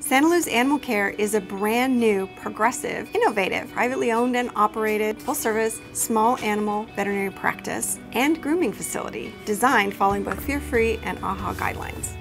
Santaluz Animal Care is a brand new, progressive, innovative, privately owned and operated, full service, small animal veterinary practice and grooming facility designed following both fear free and AHA guidelines.